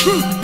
Hmm.